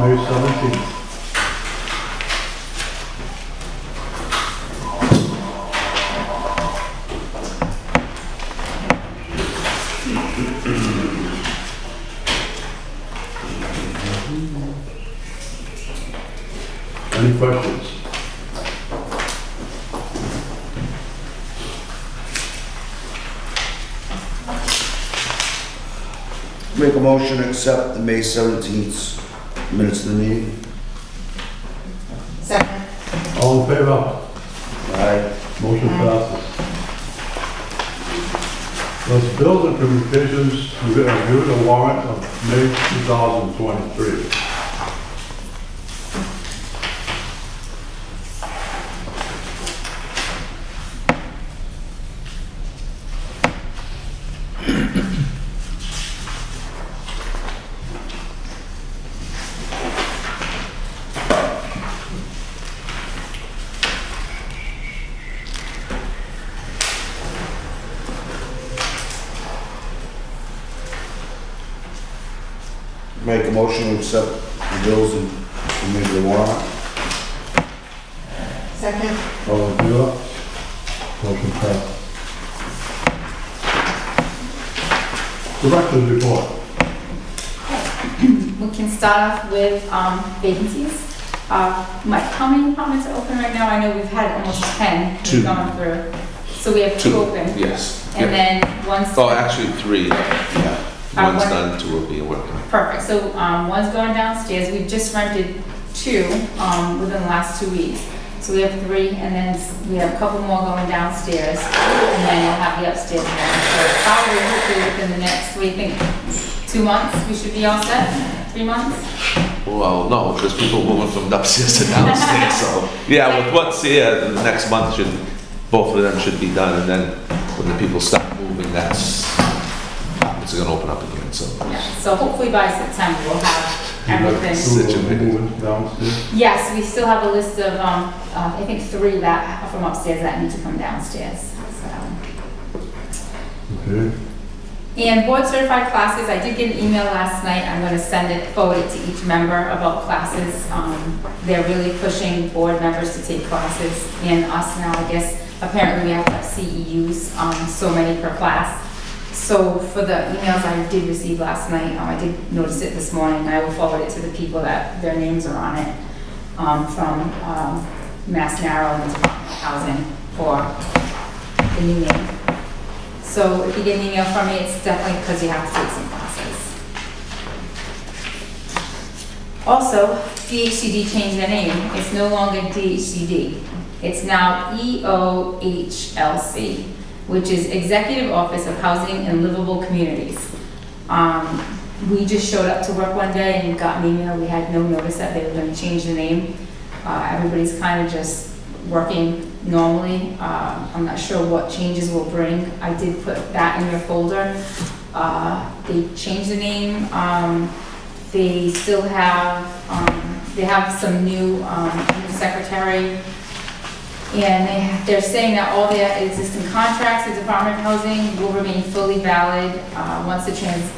May seventeenth. Any questions? Make a motion to accept the May 17th minutes of the meeting. Second. All in favor? Aye. Motion passes. Let's bills and communications, we review the warrant of May 2023. Make a motion to accept the bills and and make the warrant. Second. All in favor? Motion passes. Director's report. We can start off with um, vacancies. Uh, My, how many departments are open right now? I know we've had almost 10 Two. we've gone through. So we have two open. Yes. And Yep. then one's, Oh, actually, three. Yeah. Uh, One's one- done, two will be working. perfect. So um, one's going downstairs. We've just rented two um, within the last two weeks. So we have three, and then s- we have a couple more going downstairs, and then we'll have the upstairs one. So probably, hopefully, within the next, we think, two months, we should be all set? Three months? Well, no, because people moving from upstairs to downstairs, so. Yeah, with what's here, the next month should, both of them should be done, and then when the people start moving, that's, it's gonna open up again, so. Yeah, so hopefully by September we'll have everything. Situated. Moving downstairs. Yes, we still have a list of, um, uh, I think three that, are from upstairs that need to come downstairs, so. Okay. And board certified classes, I did get an email last night, I'm gonna send it, forward it to each member about classes. Um, they're really pushing board members to take classes, and us now, I guess, apparently we have to have CEUs, um, so many per class. So for the emails I did receive last night, um, I did notice it this morning, I will forward it to the people that their names are on it, um, from, um, MassNAHRO and Housing for the new name. So if you get an email from me, it's definitely because you have to take some classes. Also, DHCD changed their name. It's no longer DHCD. It's now EOHLC, which is Executive Office of Housing and Livable Communities. Um, we just showed up to work one day and got an email. We had no notice that they were going to change the name. Uh, everybody's kind of just working normally. Uh, I'm not sure what changes will bring. I did put that in your folder. Uh, They changed the name. Um, They still have, um, they have some new um, new secretary. And they, they're saying that all the existing contracts with Department of Housing will remain fully valid uh, once the trans,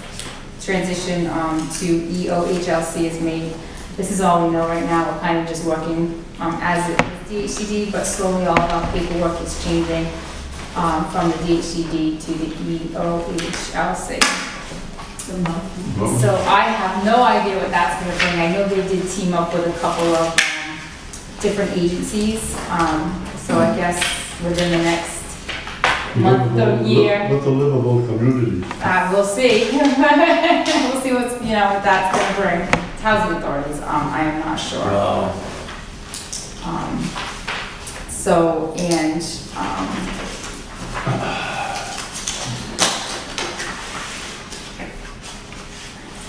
transition um, to EOHLC is made. This is all we know right now. We're kind of just working um, as is DHCD, but slowly all of our paperwork is changing um, from the DHCD to the EOHLC. So I have no idea what that's gonna bring. I know they did team up with a couple of different agencies. Um, So I guess within the next month or year, With the livable community. uh, we'll see. We'll see what's, you know, what that's gonna bring. Housing authorities, um, I am not sure. Um, So, and, um,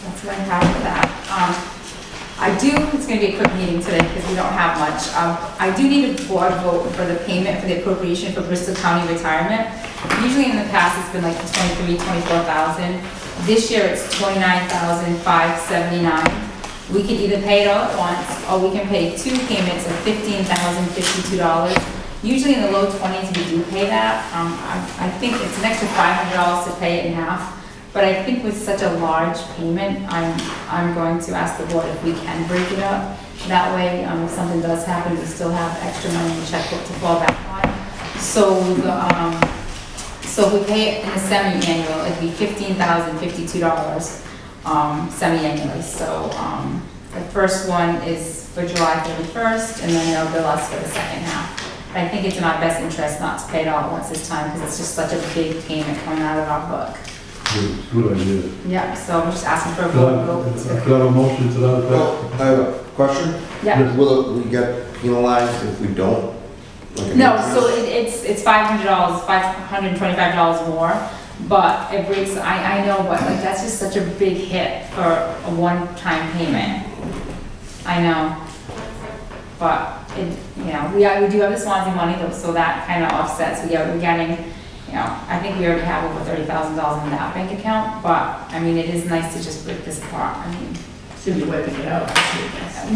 that's what I have for that. Um, I do, it's gonna be a quick meeting today because we don't have much. Um, I do need a board vote for the payment for the appropriation for Bristol County retirement. Usually in the past, it's been like 23, 24,000. This year, it's 29,579. We can either pay it all at once, or we can pay two payments of $15,052. Usually in the low twenties, we do pay that. Um, I, I think it's an extra five hundred dollars to pay it in half. But I think with such a large payment, I'm, I'm going to ask the board if we can break it up. That way, um, if something does happen, we still have extra money in the checkbook to fall back on. So the, um, so if we pay it in a semi-annual, it'd be fifteen thousand fifty-two dollars, um, semi-annually. So, um, the first one is for July thirty-first, and then they'll bill us for the second half. But I think it's in our best interest not to pay it all at once this time, because it's just such a big payment coming out of our book. Good good idea. Yep, so I'm just asking for a Could I, vote. could I have a motion to that Well, effect? I have a question. Yeah, Will we get penalized if we don't? Like an no, increase? so it, it's, it's five hundred dollars, five hundred and twenty-five dollars more, but it breaks, I, I know, but like, that's just such a big hit for a one-time payment. I know. But it, you know, we, are- we do have the Swansea money, though, so that kind of offsets, we are, we're getting, you know, I think we already have over thirty thousand dollars in that bank account, but, I mean, it is nice to just break this apart, I mean, Should be wiping it out,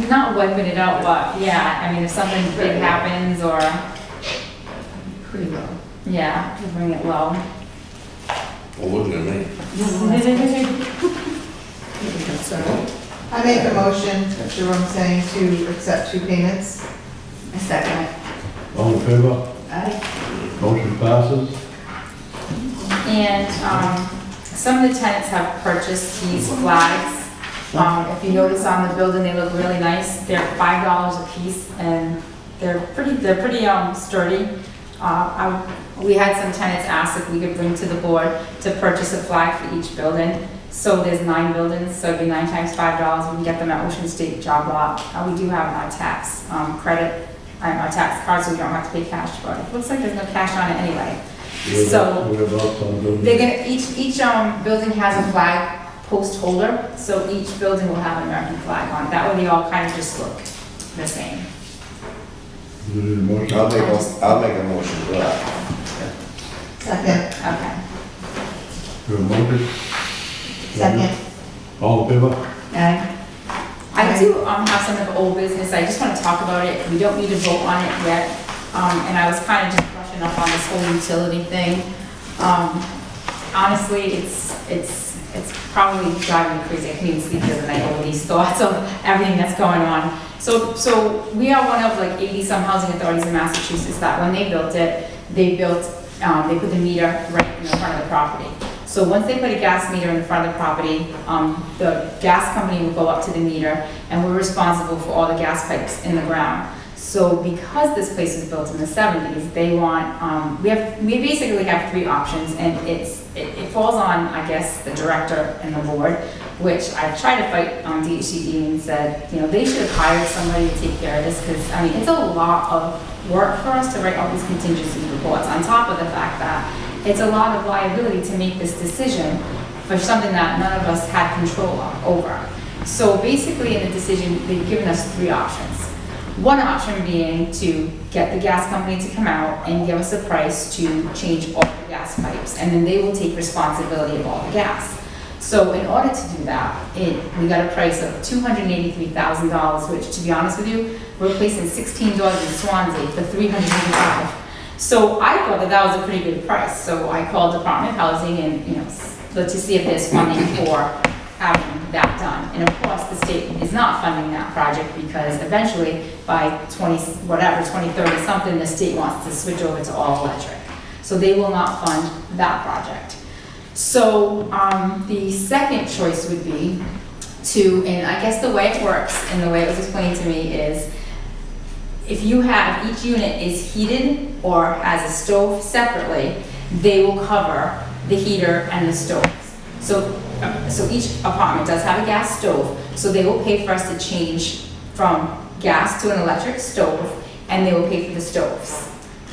not wiping it out, but, yeah, I mean, if something big happens, or, Pretty low. yeah, we bring it low. Well, looking at me. Pretty concerned. I make a motion, as Jerome saying, to accept two payments. A second. All in favor? Aye. Motion passes. And, um, some of the tenants have purchased these flags. Um, if you notice on the building, they look really nice. They're five dollars a piece and they're pretty, they're pretty, um, sturdy. Uh, I, we had some tenants ask if we could bring to the board to purchase a flag for each building. So there's nine buildings, so it'd be nine times five dollars. We can get them at Ocean State Job Lot. Uh, we do have our tax, um, credit, uh, our tax card, so we don't have to pay cash, but it looks like there's no cash on it anyway. So- Whereabouts on the They're gonna, each, each, um, building has a flag post holder, so each building will have an American flag on it. That way they all kind of just look the same. Do a motion? I'll make, a- I'll make a motion for that. Second, Okay. Do a motion? second. All in favor? Aye. I do, um, have some of the old business, I just wanna talk about it, we don't need to vote on it yet. Um, and I was kinda just brushing up on this whole utility thing. Um, honestly, it's, it's, it's probably driving me crazy, I can't even sleep the other night over these thoughts of everything that's going on. So, so we are one of like eighty-some housing authorities in Massachusetts that when they built it, they built, um, they put the meter right in the front of the property. So once they put a gas meter in the front of the property, um, the gas company will go up to the meter, and we're responsible for all the gas pipes in the ground. So because this place was built in the seventies, they want, um, we have, we basically have three options, and it's, it, it falls on, I guess, the director and the board, which I've tried to fight on DHCD and said, you know, they should have hired somebody to take care of this, because, I mean, it's a lot of work for us to write all these contingency reports, on top of the fact that it's a lot of liability to make this decision for something that none of us had control over. So basically, in the decision, they've given us three options. One option being to get the gas company to come out and give us a price to change all the gas pipes, and then they will take responsibility of all the gas. So in order to do that, it, we got a price of two hundred and eighty-three thousand dollars, which, to be honest with you, we're replacing sixteen doors in Swansea for three hundred and eighty-five. So I thought that that was a pretty good price, so I called Department of Housing and, you know, s- to see if there's funding for having that done. And of course, the state is not funding that project because eventually, by twenty, whatever, twenty thirty something, the state wants to switch over to all electric. So they will not fund that project. So, um, the second choice would be to, and I guess the way it works and the way it was explained to me is, if you have, each unit is heated or has a stove separately, they will cover the heater and the stove. So, so each apartment does have a gas stove, so they will pay for us to change from gas to an electric stove, and they will pay for the stoves.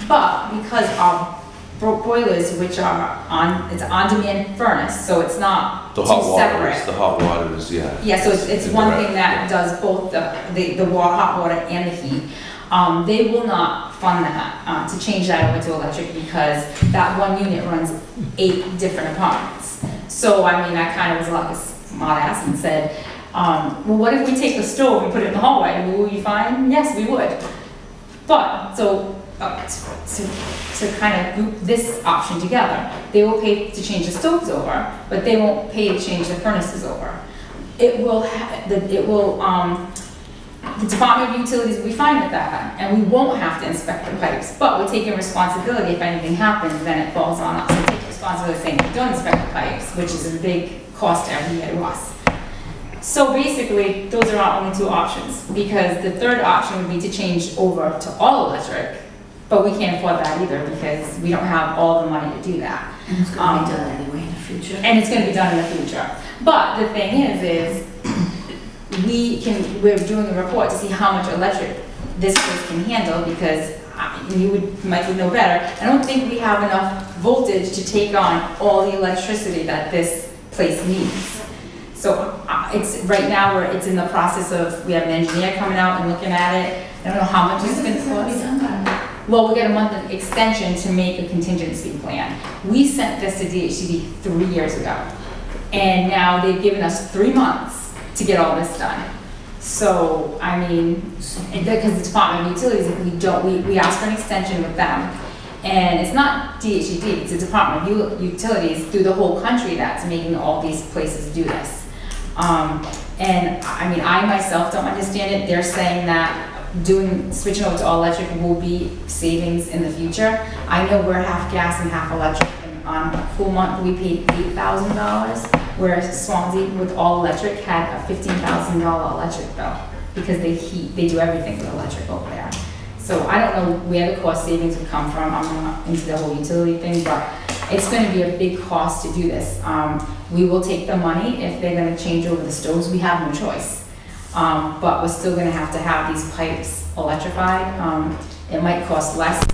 But because our bro- boilers, which are on, it's an on-demand furnace, so it's not The hot water separate. is, the hot water is, yeah. Yeah, so it's, it's one thing that does both the, the, the wa, hot water and the heat. Um, they will not fund that, uh, to change that over to electric because that one unit runs eight different apartments. So, I mean, I kind of was like a smart ass and said, um, well, what if we take the stove and put it in the hallway? Will we be fine? Yes, we would. But, so uh, to, to kind of group this option together. They will pay to change the stoves over, but they won't pay to change the furnaces over. It will, the, it will, um, the Department of Utilities will be fine with that, and we won't have to inspect the pipes, but we're taking responsibility if anything happens, then it falls on us to responsibility saying, don't inspect the pipes, which is a big cost every year to us. So basically, those are our only two options, because the third option would be to change over to all electric, but we can't afford that either, because we don't have all the money to do that. And it's gonna be Um, done anyway in the future. And it's gonna be done in the future. But the thing is, is we can, we're doing a report to see how much electric this place can handle because you would, Mike would know better. I don't think we have enough voltage to take on all the electricity that this place needs. So uh, it's, right now, we're, it's in the process of, we have an engineer coming out and looking at it. I don't know how much it's gonna cost. Well, we get a month of extension to make a contingency plan. We sent this to DHCD three years ago. And now they've given us three months to get all this done. So, I mean, because the Department of Utilities, if we don't, we, we asked for an extension with them. And it's not DHCD, it's the Department of Utilities through the whole country that's making all these places do this. Um, and, I mean, I myself don't understand it. They're saying that doing, switching over to all electric will be savings in the future. I know we're half gas and half electric, on a full month, we paid eight thousand dollars, whereas Swansea with all electric had a fifteen thousand dollar electric bill, because they heat, they do everything with electric over there. So I don't know where the cost savings would come from, I'm not into the whole utility thing, but it's gonna be a big cost to do this. Um, we will take the money if they're gonna change over the stoves, we have no choice. Um, but we're still gonna have to have these pipes electrified. Um, it might cost less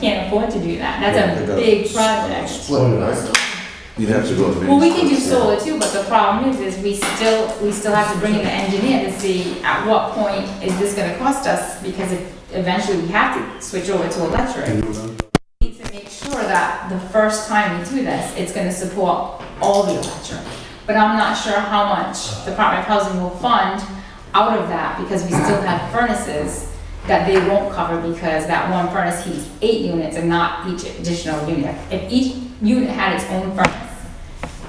can't afford to do that. That's a big project. Split, right? You'd have to go. to Well, we can do solar too, but the problem is, is we still, we still have to bring in the engineer to see at what point is this gonna cost us? Because if eventually we have to switch over to electric. Can you? We need to make sure that the first time we do this, it's gonna support all the electric. But I'm not sure how much the Department of Housing will fund out of that, because we still have furnaces that they won't cover, because that one furnace heats eight units and not each additional unit. If each unit had its own furnace,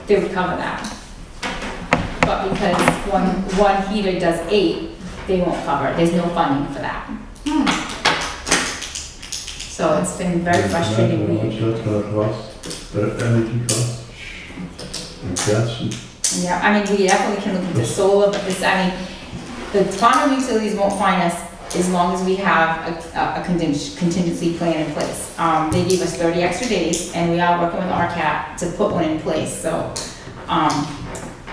they would cover that. But because one, one heater does eight, they won't cover, it. there's no funding for that. Hmm. So it's been very frustrating Imagine week. How much that's gonna cost, the energy cost, and gas, Yeah, I mean, we definitely can look into solar, but this, I mean, the Department of Utilities won't find us as long as we have a, a contingency plan in place. Um, they gave us thirty extra days, and we are working with RCAP to put one in place, so, um,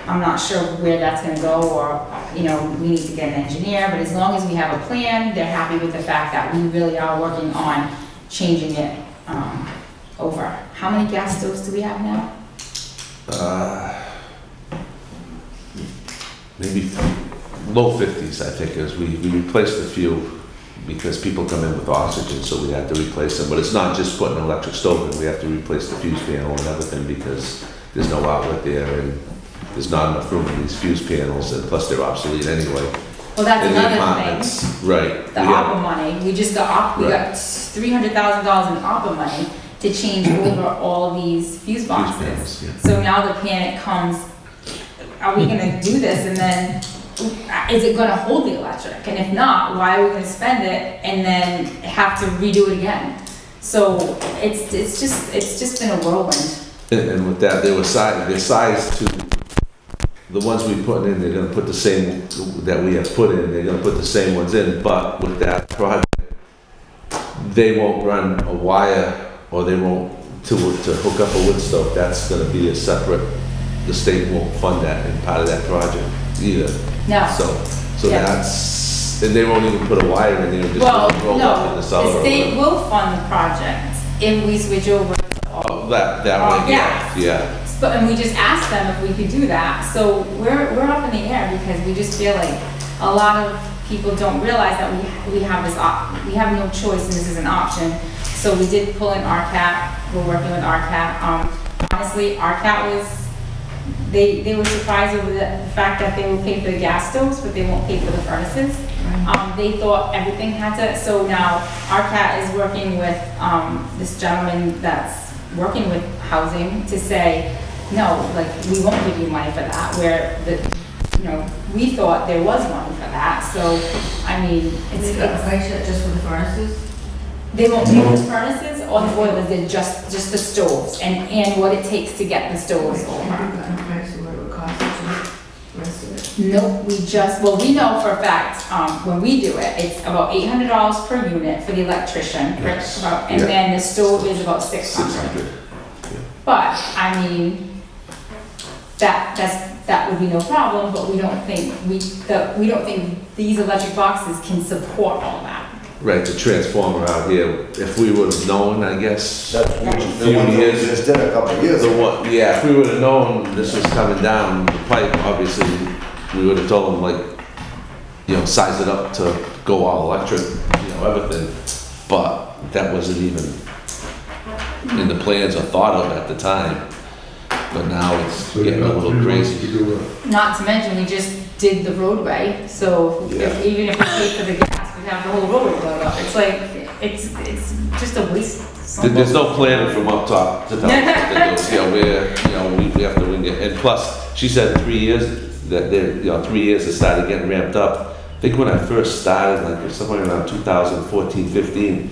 I'm not sure where that's gonna go, or, you know, we need to get an engineer, but as long as we have a plan, they're happy with the fact that we really are working on changing it, um, over. How many gas stoves do we have now? Uh, Maybe low fifties, I think, is we, we replaced a few because people come in with oxygen, so we had to replace them. But it's not just putting an electric stove in, we have to replace the fuse panel and everything because there's no outlet there and there's not enough room in these fuse panels and plus they're obsolete anyway. Well, that's In another thing. Right. the have- ARPA money, we just got, op- we got three hundred thousand dollars in ARPA money to change over all these fuse boxes. panels, yeah. So now the panic comes, are we gonna do this and then, is it gonna hold the electric? And if not, why are we gonna spend it and then have to redo it again? So it's, it's just, it's just been a whirlwind. And, and with that, they were sized, they're sized to, the ones we put in, they're gonna put the same, that we have put in, they're gonna put the same ones in, but with that project, they won't run a wire, or they won't, to, to hook up a wood stove, that's gonna be a separate, the state won't fund that in part of that project. Either. No. So, so Yeah. that's, and they won't even put a wire in there, just Well, roll up in no, the cellar. the or state whatever. will fund the project if we switch over to all. Oh, that, that Oh, way, yeah, yeah. yeah. But, and we just asked them if we could do that, so we're, we're up in the air because we just feel like a lot of people don't realize that we, we have this op, we have no choice and this is an option. So we did pull in RCAP, we're working with RCAP, um, honestly, RCAP was, they, they were surprised over the fact that they will pay for the gas stoves, but they won't pay for the furnaces. Um, they thought everything had to, so now RCAP is working with, um, this gentleman that's working with housing to say, no, like, we won't give you money for that, where the, you know, we thought there was money for that, so, I mean, it's, Is a price just for the furnaces? they won't pay for the furnaces or the boilers, they're just, just the stoves, and, and what it takes to get the stoves Have you over. gotten a price of what it would cost to do the rest of it? Nope, we just, well, we know for a fact, um, when we do it, it's about eight hundred dollars per unit for the electrician, for- Yes. about- and Yeah. then the stove is about six Six hundred. hundred. But, I mean, that, that's, that would be no problem, but we don't think, we, the, we don't think these electric boxes can support all that. Right, the transformer out here, if we would've known, I guess, That's a the few one that we years. just did a couple of years The ago. one, yeah, if we would've known this was coming down the pipe, obviously, we would've told them like, you know, size it up to go all electric, you know, everything. But that wasn't even in the plans or thought of at the time. But now it's So you getting a got little three months crazy. to do it. Not to mention, we just did the roadway, so if- Yeah. even if we paid for the gas, we'd have the whole roadway dug up. It's like, it's, it's just a waste. There- There's no planning from up top to down. You know, we're, you know, we, we have to wing it. And plus, she said three years, that they're, you know, three years it started getting ramped up. I think when I first started, like somewhere around 2014, 15,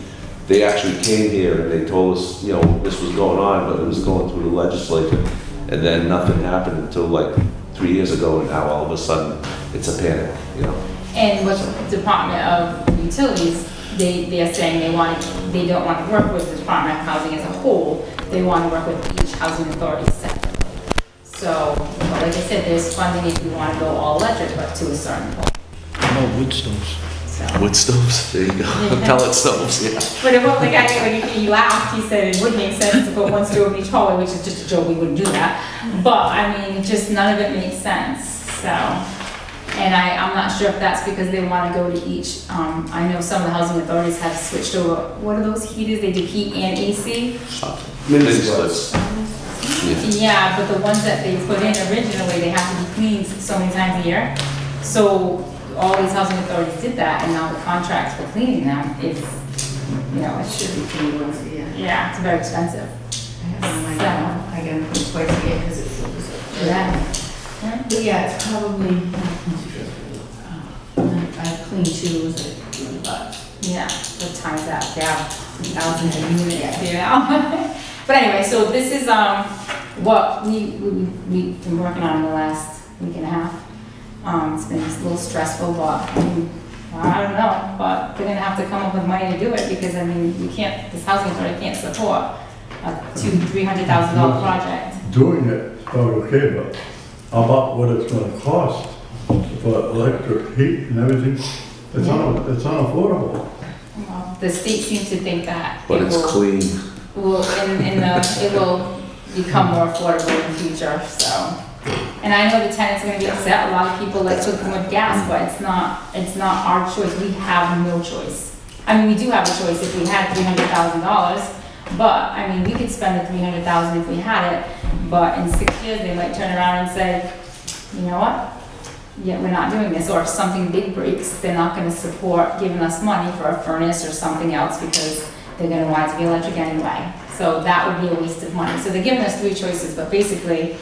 they actually came here and they told us, you know, this was going on, but it was going through the legislature. And then nothing happened until like three years ago, and now all of a sudden, it's a panic, you know? And with the Department of Utilities, they, they're saying they want, they don't want to work with the Department of Housing as a whole, they want to work with each housing authority separately. So, but like I said, there's funding if you want to go all electric, but to a certain point, No wood stoves. so. Wood stoves, there you go. Pellet stoves, yeah. But it was, like, I, when he, he laughed, he said it wouldn't make sense to put one stove in each hallway, which is just a joke, we wouldn't do that. But, I mean, just, none of it makes sense, so. And I, I'm not sure if that's because they wanna go to each, um, I know some of the housing authorities have switched over, what are those heaters, they do heat and AC? Mini Mini splits. Yeah. Yeah, but the ones that they put in originally, they have to be cleaned so many times a year. So all these housing authorities did that, and now the contracts for cleaning them is, you know, it should Should be clean once a year. Yeah, it's very expensive. I have them, I get them, I get them twice a year because it fills up. Yeah. But yeah, it's probably, uh, I clean two, it's like twenty bucks. Yeah, what times that, yeah, thousands of units, you know? But anyway, so this is, um, what we, we, we've been working on in the last week and a half. Um, it's been a little stressful, but, I mean, I don't know, but they're gonna have to come up with money to do it, because, I mean, we can't, this housing authority can't support a two, three hundred thousand dollar project. Doing it is probably okay, but how about what it's gonna cost for electric heat and everything? It's un, it's unaffordable. Well, The state seems to think that. But it it's will- clean. will, in, in the, it will become more affordable in the future, so. And I know the tenants are gonna be upset, a lot of people like cooking with gas, but it's not, it's not our choice, we have no choice. I mean, we do have a choice if we had three hundred thousand dollars, but, I mean, we could spend the three hundred thousand if we had it, but in six years, they might turn around and say, you know what? Yeah, we're not doing this, or if something big breaks, they're not gonna support giving us money for a furnace or something else, because they're gonna want it to be electric anyway. So that would be a waste of money. So they're giving us three choices, but basically,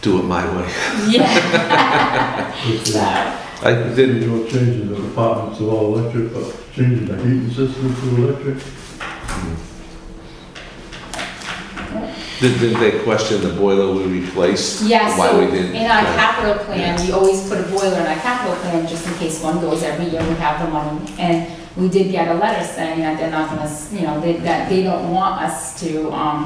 Do it my way. yeah. It's, So, I didn't, You know, changing the departments of all electric, but changing the heating system to electric. did, did they question the boiler we replaced? yeah, Why so we didn't? in our Right. capital plan, we always put a boiler in our capital plan, just in case one goes every year, we have the money. And we did get a letter saying that they're not gonna, you know, they- that they don't want us to, um,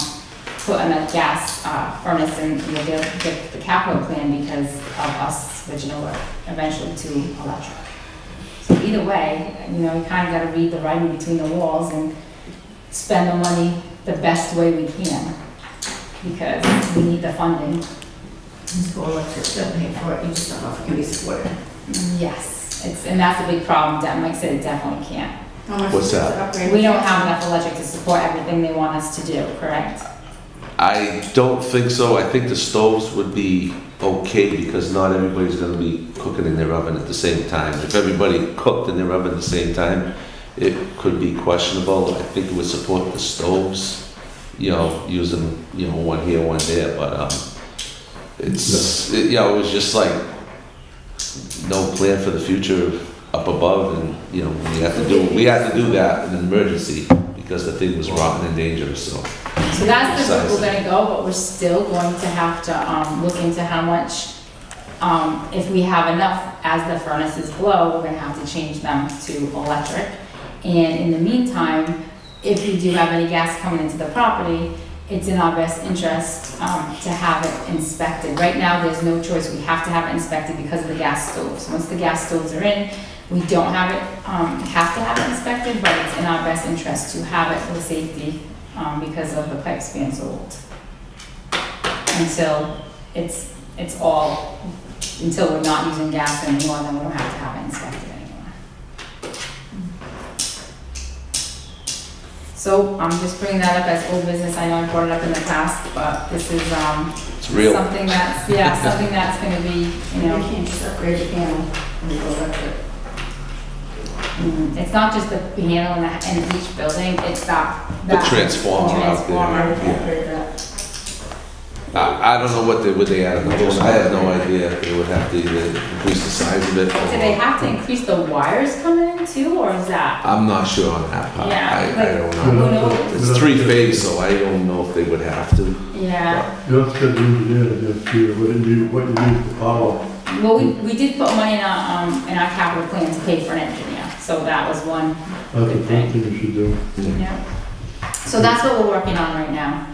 in a gas uh, furnace in, in the, the, the capital plan because of us switching over eventually to electric. So either way, you know, you kind of gotta read the writing between the walls and spend the money the best way we can. Because we need the funding. For electric, they'll pay for it, you just don't know if it can be supported. Yes, it's, and that's a big problem, De- Mike said it definitely can't. How What's is that? upgrade? We don't have enough electric to support everything they want us to do, correct? I don't think so. I think the stoves would be okay because not everybody's gonna be cooking in their oven at the same time. If everybody cooked in their oven at the same time, it could be questionable. I think it would support the stoves, you know, using, you know, one here, one there, but, um, it's, it- you know, it was just like, no plan for the future up above and, you know, we had to do, we had to do that in an emergency because the thing was rotten and dangerous, so. So that's the route we're gonna go, but we're still going to have to, um, look into how much, um, if we have enough, as the furnaces blow, we're gonna have to change them to electric. And in the meantime, if we do have any gas coming into the property, it's in our best interest, um, to have it inspected. Right now, there's no choice, we have to have it inspected because of the gas stoves. Once the gas stoves are in, we don't have it, um, have to have it inspected, but it's in our best interest to have it for safety, um, because of the pipes being so old. Until it's, it's all, until we're not using gas anymore, then we don't have to have it inspected anymore. So I'm just bringing that up as old business, I know I brought it up in the past, but this is, um, It's real. something that's, yeah, something that's gonna be, you You know, can't just upgrade the panel and go electric. Mm, It's not just the panel in, the, in each building, it's that. The that transformer out there. Transformer. Yeah. Upgrade that. I, I don't know what they, would they add another one, I have no idea, they would have to either increase the size of it. Do they have to increase the wires coming in too, or is that? I'm not sure on that part, Yeah, I, I like- don't know. Who knows? It's three phase, so I don't know if they would have to. Yeah, You have to get the engineer to just see what you need, what you need for power. well, we, we did put money in our, um, in our capital plan to pay for an engineer, so that was one, That's the Good first thing. thing you should do. yeah. So that's what we're working on right now,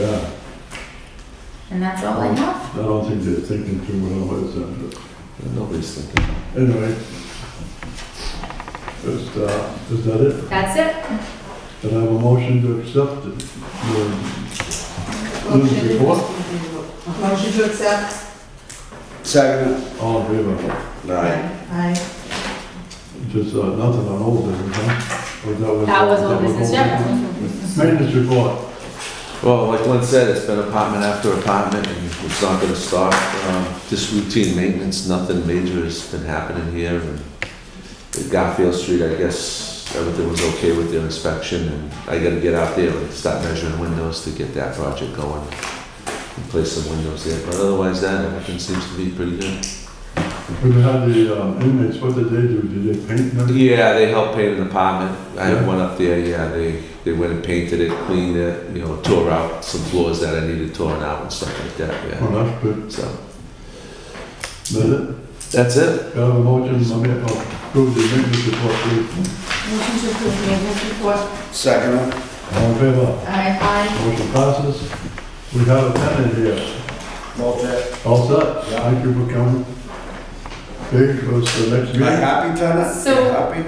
Yeah, and that's all I have. I don't think they're thinking too well, what is that? Nobody's thinking. Anyway. Just, uh, is that it? That's it. Can I have a motion to accept it? The News report, Motion to accept? Second. all in favor? Aye. Aye. Just, uh, nothing on old business, huh? Or that was- That was all that business, old yeah. Maintenance report. Well, like Lynn said, it's been apartment after apartment, and it's not gonna stop. Um, Just routine maintenance, nothing major has been happening here. And at Garfield Street, I guess everything was okay with their inspection, and I gotta get out there and start measuring windows to get that project going. And Place some windows there, but otherwise that, everything seems to be pretty good. We had the um, inmates, what did they do? Did they paint them? Yeah, they helped paint an apartment. I Yeah. had one up there, yeah, they, they went and painted it, cleaned it, you know, tore out some floors that I needed torn out and stuff like that, yeah. Oh, that's good. So, That's it? that's it. Can I have a motion, I mean, uh, approve the maintenance report, please? Motion to approve the maintenance report. Second. All in favor? Aye. Motion passes. We have a tenant here. Motion. All set? Thank you for coming. Okay, what's the next Are you meeting? happy, tenant? So- You Happy?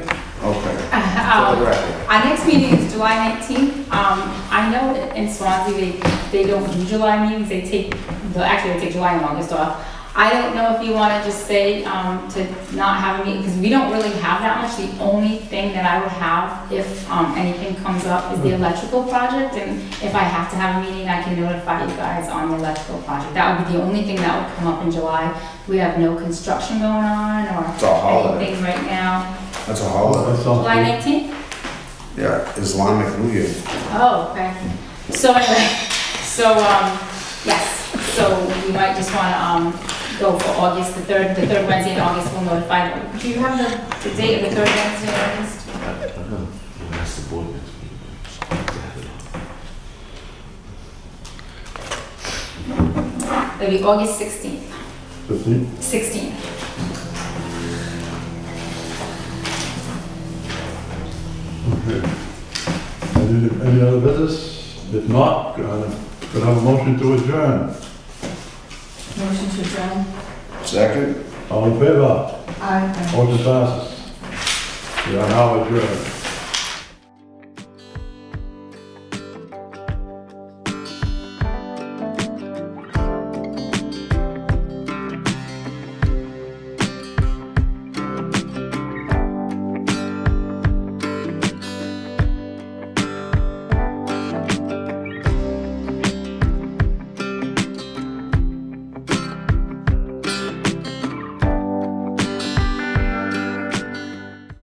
Okay. For Um, record. Our next meeting is July nineteenth. Um, I know that in Swansea, they, they don't do July meetings, they take, well, actually, they take July and August off. I don't know if you wanna just say, um, to not have a meeting, because we don't really have that much. The only thing that I would have, if, um, anything comes up, is the electrical project, and if I have to have a meeting, I can notify you guys on the electrical project. That would be the only thing that would come up in July. We have no construction going on, or It's a holiday. anything right now. That's a holiday. that July nineteenth? Yeah, Islamic New Year. Oh, okay. So anyway, so, um, yes, so we might just wanna, um, go for August, the third, the third Wednesday in August, we'll notify them. Do you have the, the date of the third Wednesday in August? I don't know. We'll the board meeting. It'll be August sixteenth, Fifteen? sixteenth. Okay. Any Any, any other business? If not, could I could I have a motion to adjourn? Motion to adjourn. Second? All in favor? Aye. Motion passes. We are now adjourned.